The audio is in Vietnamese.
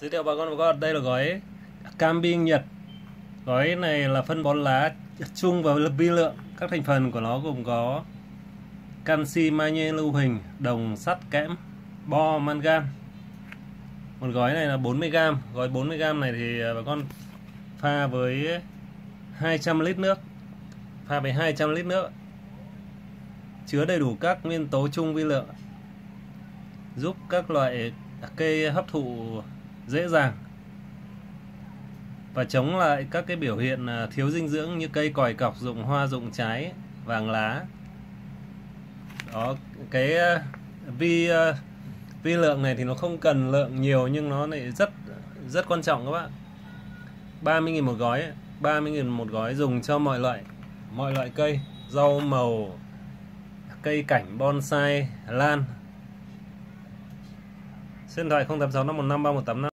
Giới thiệu bà con bà con đây là gói cam bi Nhật. Gói này là phân bón lá chung và vi lượng. Các thành phần của nó gồm có canxi, magie, lưu huỳnh, đồng, sắt, kẽm, bo, mangan Một gói này là 40g Gói 40g này thì à, bà con pha với 200 lít nước. Pha với 200 lít nước. Chứa đầy đủ các nguyên tố chung vi lượng Giúp các loại à, cây hấp thụ dễ dàng. Và chống lại các cái biểu hiện à, thiếu dinh dưỡng như cây còi cọc rụng hoa rụng trái, vàng lá. Đó, cái à, vi à, vi lượng này thì nó không cần lượng nhiều nhưng nó lại rất rất quan trọng các bạn. 30.000 một gói 30.000 một gói dùng cho mọi loại mọi loại cây, rau màu, cây cảnh, bonsai, lan. Số điện thoại 0865153185